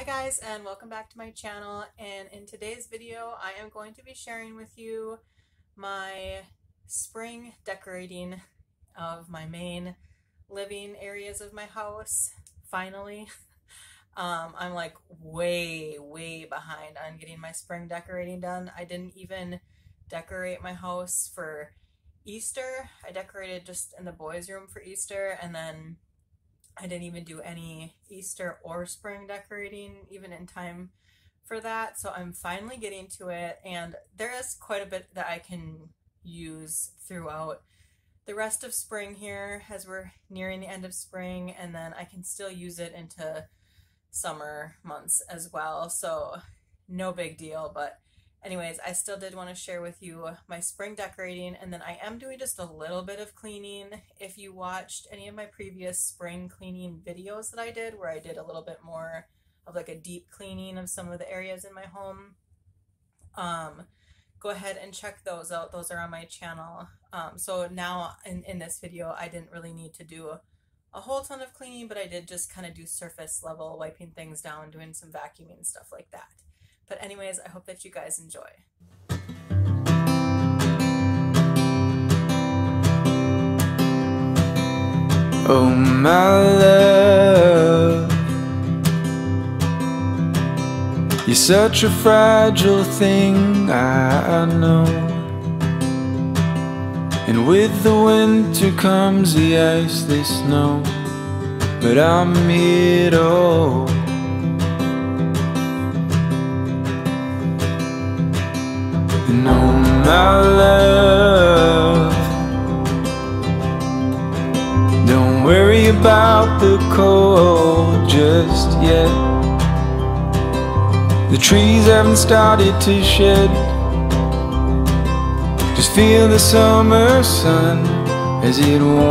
Hi guys and welcome back to my channel and in today's video I am going to be sharing with you my spring decorating of my main living areas of my house finally. Um, I'm like way way behind on getting my spring decorating done. I didn't even decorate my house for Easter. I decorated just in the boys room for Easter and then I didn't even do any Easter or spring decorating even in time for that. So I'm finally getting to it and there is quite a bit that I can use throughout the rest of spring here as we're nearing the end of spring and then I can still use it into summer months as well. So no big deal, but anyways, I still did want to share with you my spring decorating and then I am doing just a little bit of cleaning. If you watched any of my previous spring cleaning videos that I did where I did a little bit more of like a deep cleaning of some of the areas in my home, um, go ahead and check those out. Those are on my channel. Um, so now in, in this video, I didn't really need to do a, a whole ton of cleaning, but I did just kind of do surface level, wiping things down, doing some vacuuming, stuff like that. But anyways, I hope that you guys enjoy. Oh my love. You're such a fragile thing, I know. And with the winter comes the ice, the snow. But I'm here to know my love. Don't worry about the cold just yet. The trees haven't started to shed. Just feel the summer sun as it warms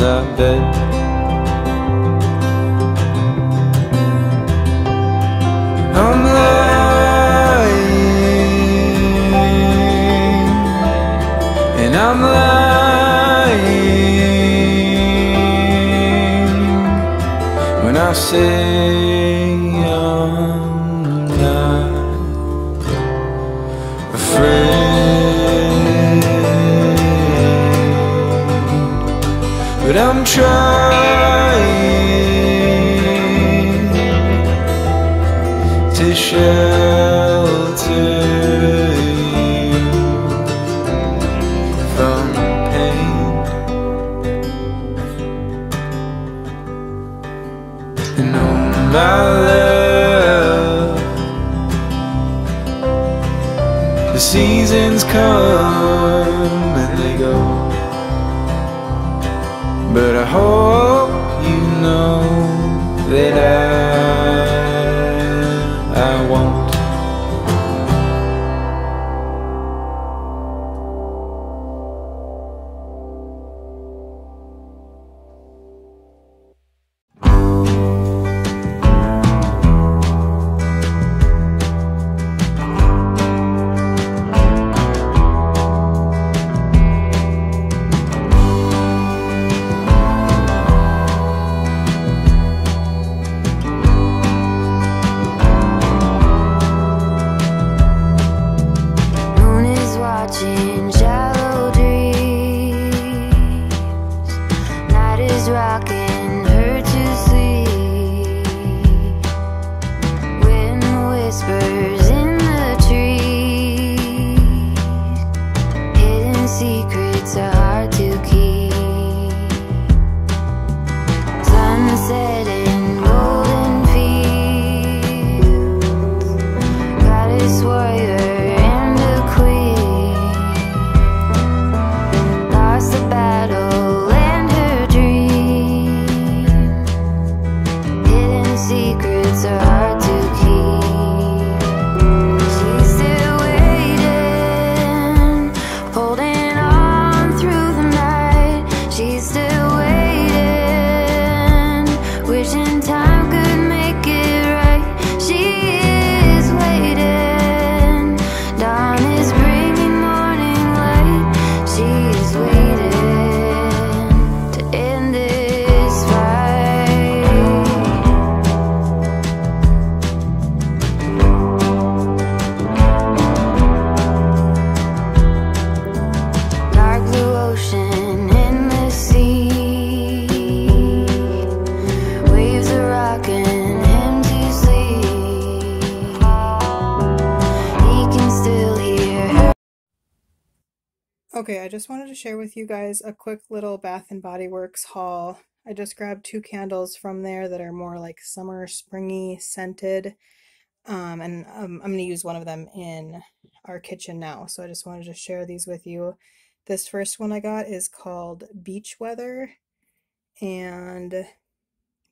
our bed I'm lying when I say I'm not afraid, but I'm trying to shelter. Come and they go. But I hope you know that I, I just wanted to share with you guys a quick little Bath and Body Works haul. I just grabbed two candles from there that are more like summer springy scented. Um, and um, I'm going to use one of them in our kitchen now. So I just wanted to share these with you. This first one I got is called Beach Weather. And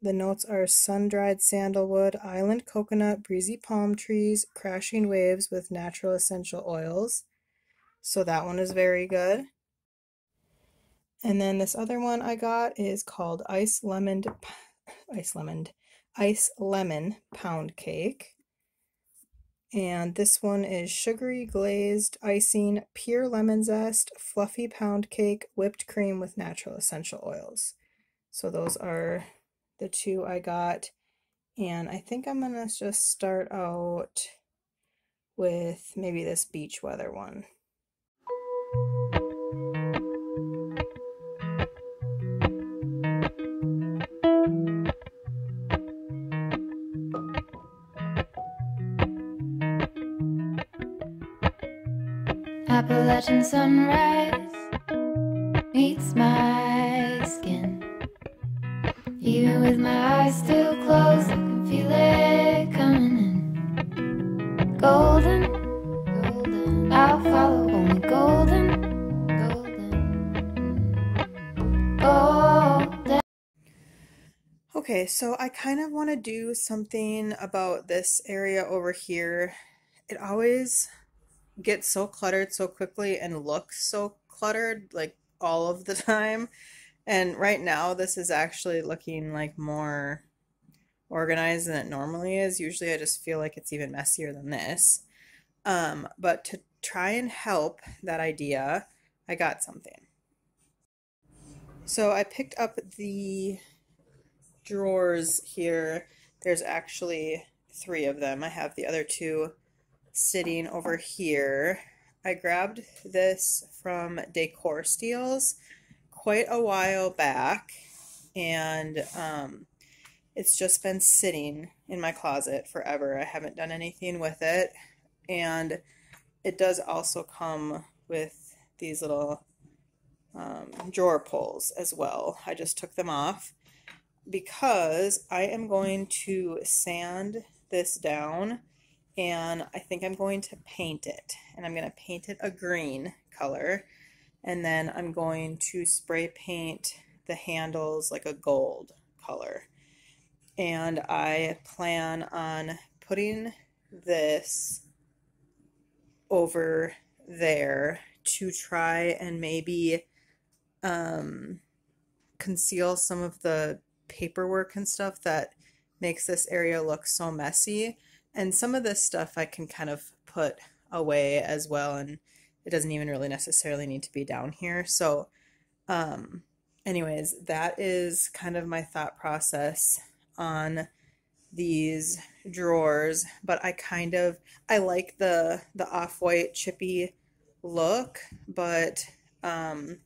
the notes are sun-dried sandalwood, island coconut, breezy palm trees, crashing waves with natural essential oils. So that one is very good. And then this other one I got is called Ice Lemon Ice Lemon Ice Lemon Pound Cake. And this one is sugary glazed icing, pure lemon zest, fluffy pound cake, whipped cream with natural essential oils. So those are the two I got. And I think I'm going to just start out with maybe this beach weather one. Appalachian sunrise meets my skin. Even with my eyes still closed, I can feel it coming in. Golden, golden, I'll follow only golden, golden, golden. Okay, so I kind of want to do something about this area over here. It always get so cluttered so quickly and look so cluttered like all of the time. And right now, this is actually looking like more organized than it normally is. Usually, I just feel like it's even messier than this. Um, but to try and help that idea, I got something. So I picked up the drawers here. There's actually three of them. I have the other two sitting over here. I grabbed this from Decor Steals quite a while back and um, it's just been sitting in my closet forever. I haven't done anything with it and it does also come with these little um, drawer pulls as well. I just took them off because I am going to sand this down and I think I'm going to paint it and I'm going to paint it a green color and then I'm going to spray paint the handles like a gold color. And I plan on putting this over there to try and maybe um, conceal some of the paperwork and stuff that makes this area look so messy and some of this stuff I can kind of put away as well, and it doesn't even really necessarily need to be down here. So, um, anyways, that is kind of my thought process on these drawers, but I kind of I like the the off-white chippy look, but um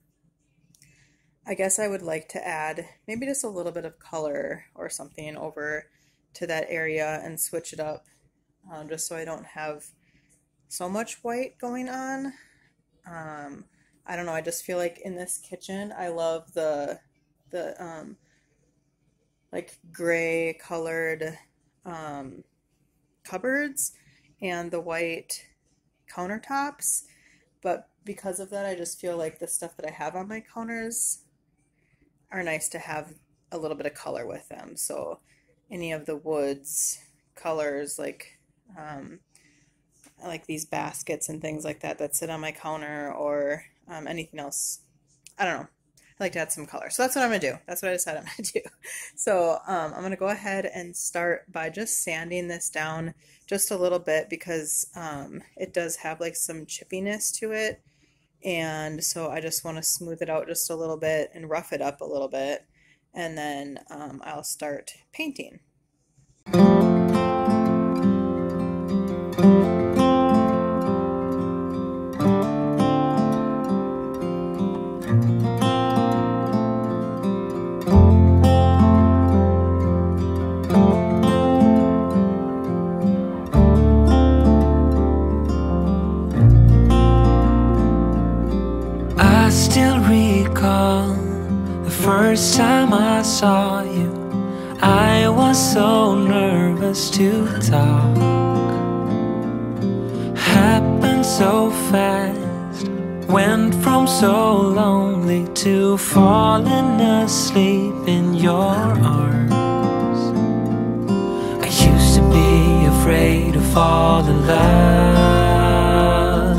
I guess I would like to add maybe just a little bit of color or something over to that area and switch it up um, just so I don't have so much white going on. Um, I don't know, I just feel like in this kitchen, I love the, the, um, like gray colored, um, cupboards and the white countertops. But because of that, I just feel like the stuff that I have on my counters are nice to have a little bit of color with them. So any of the woods colors, like um, like these baskets and things like that that sit on my counter or um, anything else. I don't know. I like to add some color. So that's what I'm going to do. That's what I decided I'm going to do. So um, I'm going to go ahead and start by just sanding this down just a little bit because um, it does have like some chippiness to it. And so I just want to smooth it out just a little bit and rough it up a little bit. And then um, I'll start painting. Saw you, I was so nervous to talk. Happened so fast, went from so lonely to falling asleep in your arms. I used to be afraid to fall in love.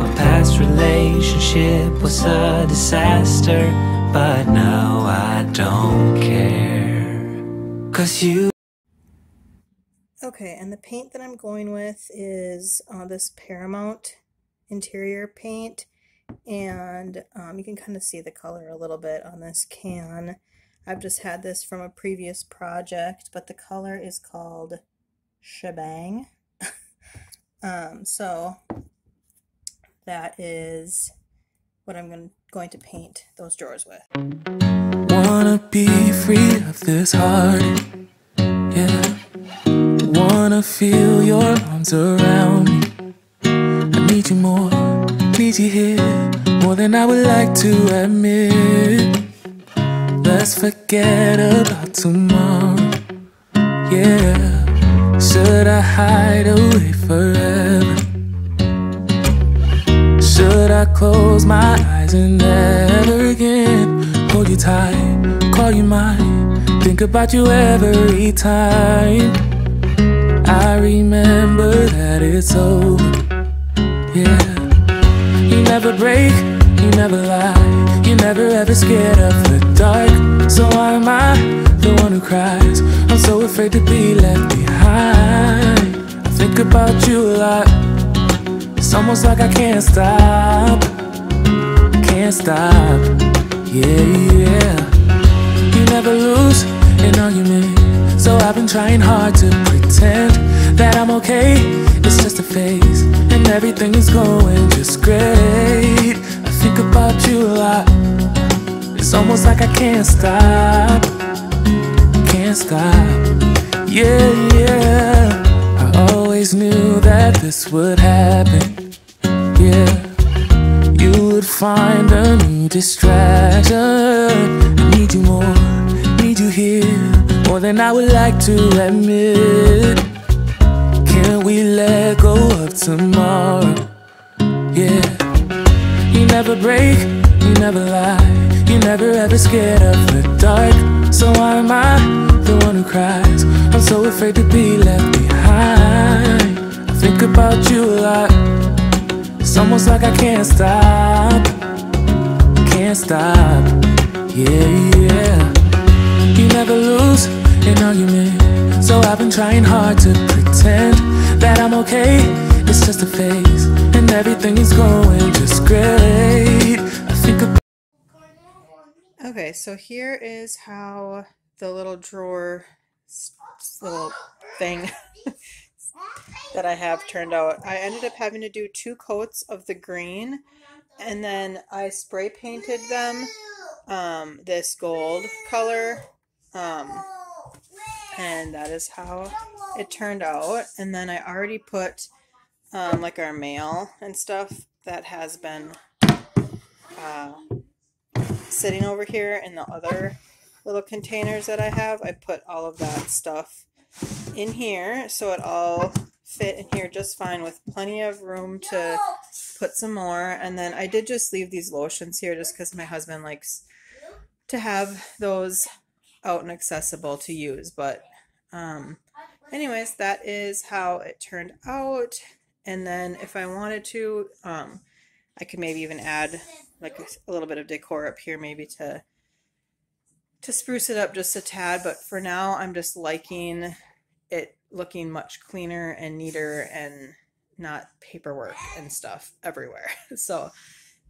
My past relationship was a disaster, but now I don't care. Cause you. Okay, and the paint that I'm going with is uh, this Paramount interior paint, and um, you can kind of see the color a little bit on this can. I've just had this from a previous project, but the color is called Shebang. um, so that is what I'm going going to paint those drawers with. Wanna be free of this heart, yeah. Wanna feel your arms around me. I need you more, need you here, more than I would like to admit. Let's forget about tomorrow, yeah. Should I hide away forever? Should I close my eyes and never again hold you tight, call you mine, think about you every time? I remember that it's over, yeah. You never break, you never lie, you're never ever scared of the dark. So why am I the one who cries? I'm so afraid to be left behind. I think about you a lot. It's almost like I can't stop, can't stop. Yeah, yeah. You never lose an argument, so I've been trying hard to pretend that I'm okay. It's just a phase, and everything is going just great. I think about you a lot. It's almost like I can't stop, can't stop. Yeah, yeah. I always knew that this would happen. Yeah, you would find a new distraction. I need you more, need you here, more than I would like to admit. Can we let go of tomorrow? Yeah, you never break, you never lie, You're never ever scared of the dark. So why am I the one who cries? I'm so afraid to be left behind. I think about you a lot. It's almost like I can't stop, can't stop. Yeah, yeah. You never lose an argument, so I've been trying hard to pretend that I'm okay. It's just a phase, and everything is going just great. I think about Okay, so here is how the little drawer little thing that I have turned out. I ended up having to do two coats of the green and then I spray painted them um, this gold color um, and that is how it turned out. And then I already put um, like our mail and stuff that has been uh, sitting over here in the other little containers that I have. I put all of that stuff in here so it all fit in here just fine with plenty of room to put some more. And then I did just leave these lotions here just because my husband likes to have those out and accessible to use. But um, anyways, that is how it turned out. And then if I wanted to, um, I could maybe even add like a little bit of decor up here maybe to to spruce it up just a tad but for now I'm just liking it looking much cleaner and neater and not paperwork and stuff everywhere so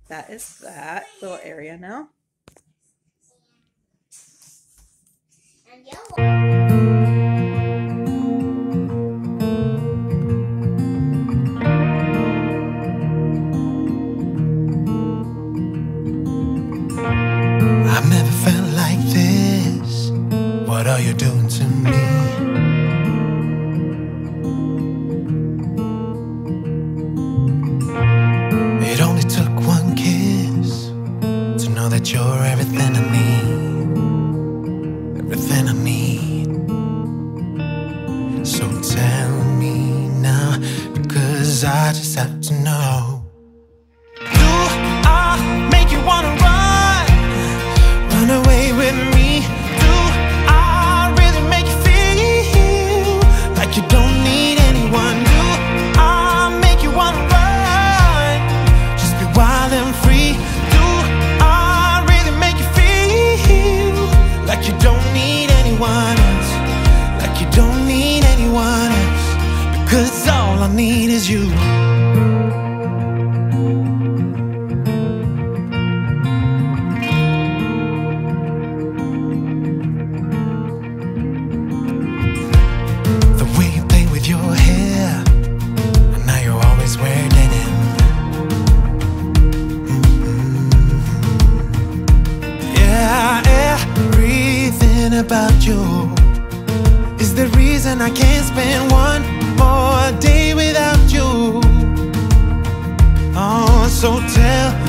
that is that little area now I've never felt like this. What are you doing to me? Kiss about you? Is the reason I can't spend one more day without you? Oh, so tell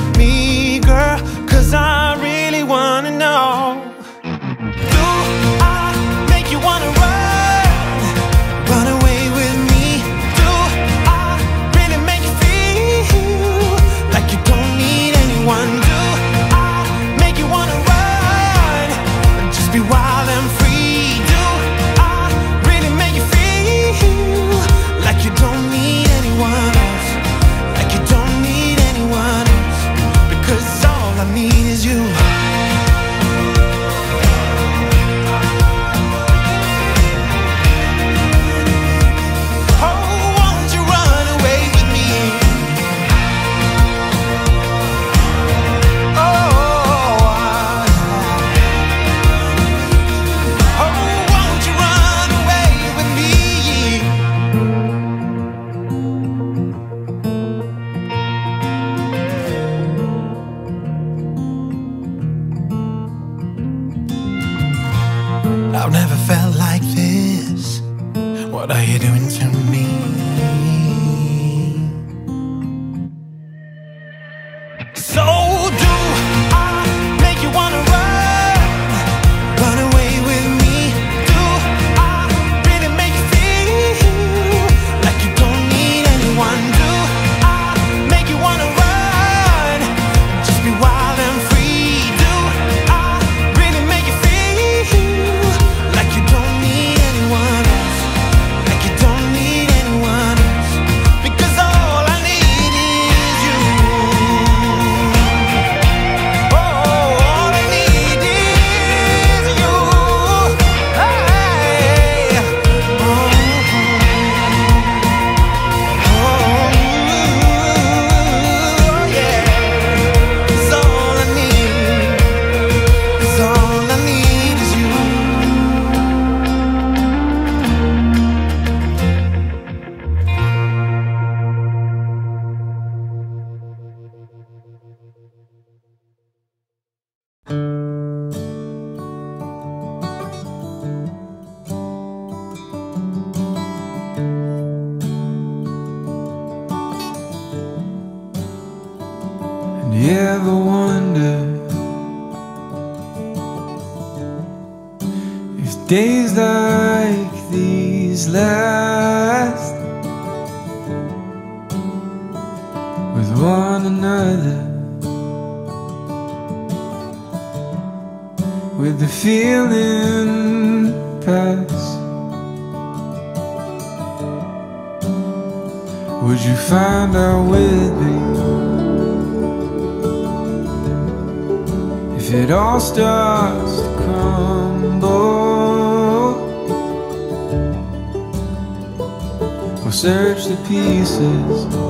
search the pieces.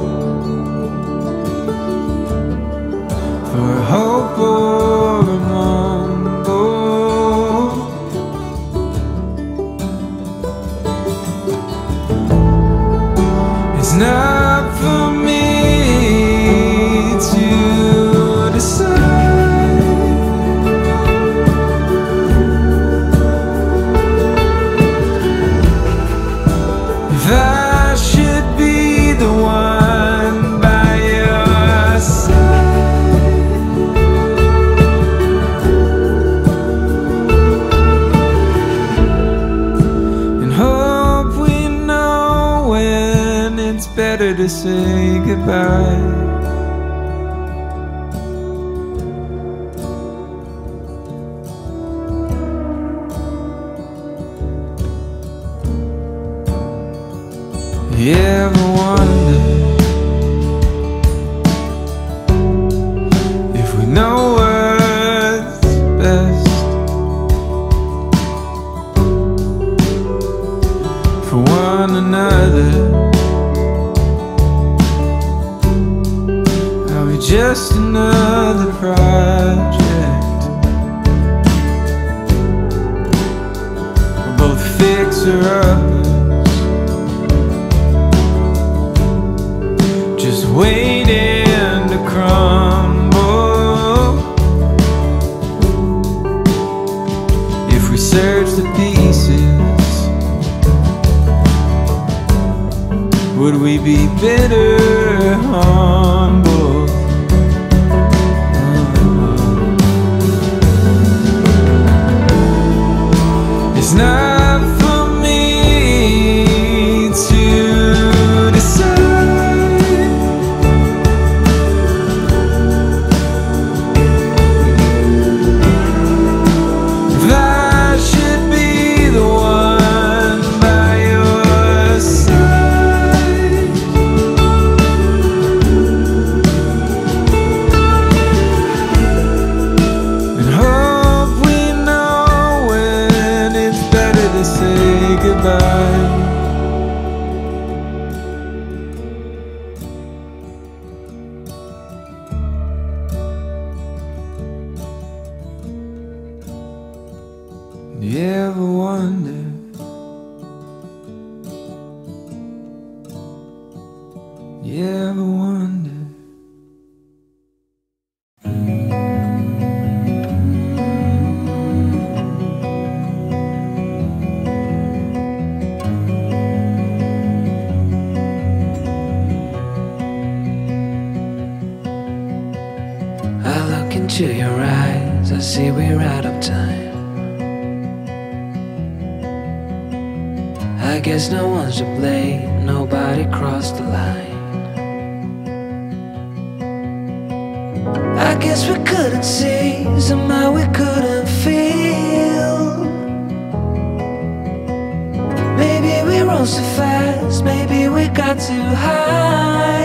it's better to say goodbye. Everyone I guess no one's to blame, nobody crossed the line. I guess we couldn't see, somehow we couldn't feel. Maybe we rose too fast, maybe we got too high.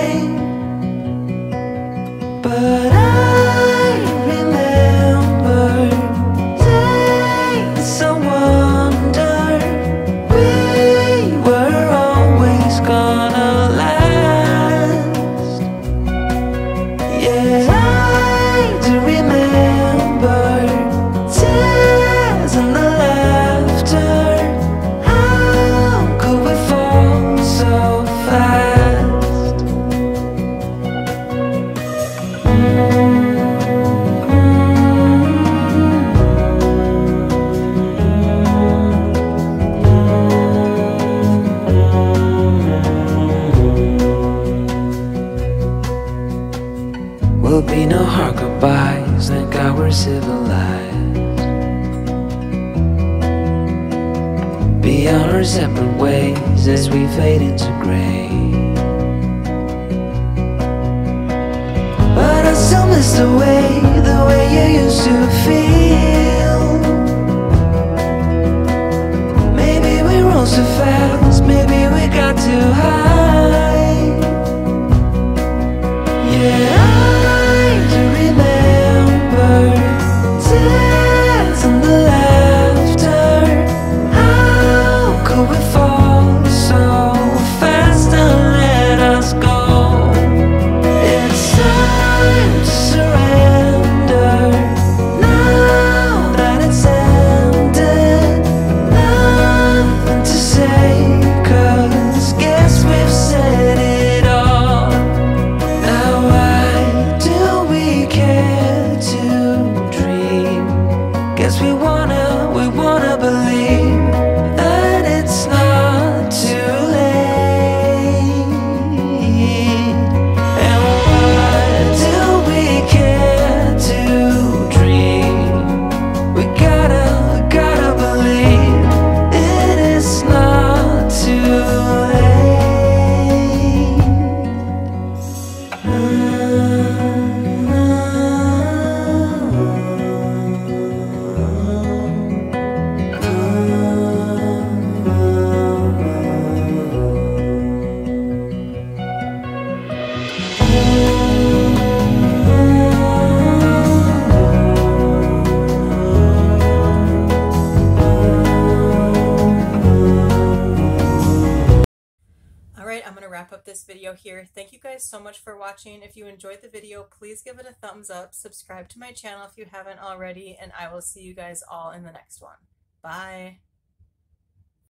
Watching. If you enjoyed the video, please give it a thumbs up, subscribe to my channel if you haven't already, and I will see you guys all in the next one. Bye!